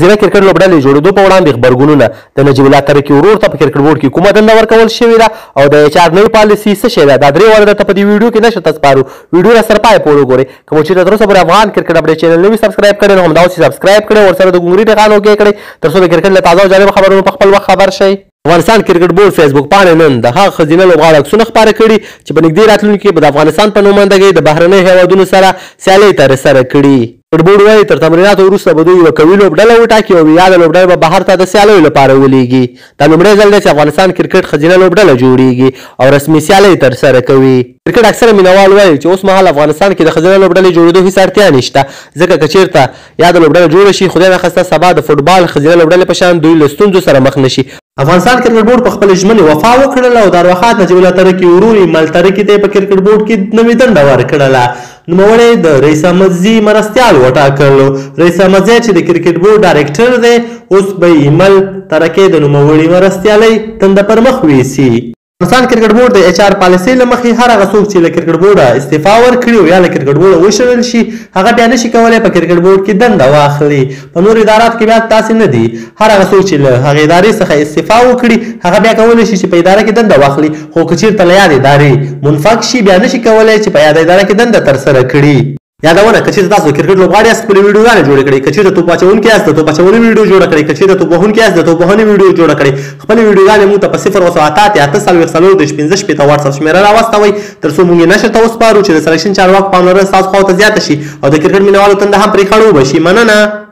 ځینه کرکټ لوبډلې جوړېدو په وړاندې غبرګونونه، د نجیب الله ترکي ورور ته په کرکټ بورډ کې کومه دنده ورکول شوې ده او د اېچ ار نوې پالیسي څه شی ده، دا درې واړه درته په دې ویډیو کې نشر ته سپارو، ویډیو را سره پای پورې وګورئ. که مو چېرته تر اوسه پورې افغان کرکټ اپډېټ چېنل نه وي سبسکرایب کړی، نو همدا اوس یې سبسکرایب کړئ او ورسره د ګونګري ټغان اوکې کړئ، تر څو د کرکټ له تازه او جالبو خبرونو په خپل وخت خبر شئ. افغانستان کرکټ بورډ فېسبوک پاڼې نن د هغه ښځینه لوبغاړو عکسونه خپاره کړي چې په نږدې راتلونکي کې به د افغانستان په نوماند ګۍ د بهرنیو هېوادونو سره سیالۍ تر سره کړي. کرکټ بورډ وايي، تر تمریناتو وروسته به دوی یوه قوي لوبډله وټاکي او یاده لوبډله به بهر ته د سیالیو لپاره ولېږي. دا لومړی ځل دی چې افغانستان کرکټ ښځینه لوبډله جوړېږي او رسمي سیالۍ تر سره کوي. د کرکټ اکثره مینه وال وايي چې اوس مهال افغانستان کې د ښځینه لوبډلې جوړېدو هېڅ اړتیا نشته ځکه که چېرته یاده لوبډله جوړه شي، خدای نخواسته سبا د فوټبال ښځینه لوبډلې په شان دوی له ستونزو سره مخ نه شي. افغانستان کرکټ بورډ په خپلې ژمنې وفا وکړله او د ارواښاد نجیب الله تره کي ورور ایمل تره کي ته یې په کرکټ بورډ کې نوې دنده ورکړله. نوموړی د رئیس احمدزي مرستیال وټاکل. رئیس احمدزی چې د کرکټ بورډ ډایرکټر دی، اوس به ایمل تره کي د نوموړي مرستیالۍ دنده پر مخ ویسي. افغانستان کرکټ بورډ د اچ آر پالیسۍ له مخې هر هغه څوک چې له کرکټ بورډه استعفا ورکړي او یا له کرکټ بورډه وشړل شي هغه بیا نشي کولی په کرکټ بورډ کې دنده واخلي په نور ادارات کې بیا داسې نه دي هر هغه څوک چې له هغې ادارې څخه استعفا وکړي هغه بیا کولی شي چې په اداره کې دنده واخلي خو که چیرته له یادې ادارې منفک شي بیا نشي کولی چې په یاده اداره کې دنده ترسره کړي یادونه، که چېرې تاسو د کرکټ لوبغاړي یاست، خپلې ویډیوګانې جوړې کړئ. که چېرې د توپ اچوونکي یاست، د توپ اچونې ویډیو جوړه کړئ. که چېرې د توپ وهونکي یاست، د توپ وهنې ویډیو جوړه کړئ. خپلې ویډیوګانې موږ ته په صفر اوسه اته اتیا اته څلوېښت څلور دېرش پنځه شپېته واټساپ شمېره راواستوئ، تر څو موږ یې نشر ته وسپارو، چې د سلکشن چارواکو پاملرنه ستاسو خواو ته زیاته شي او د کرکټ مینوالو تنده هم پرې خړوبه شي. مننه!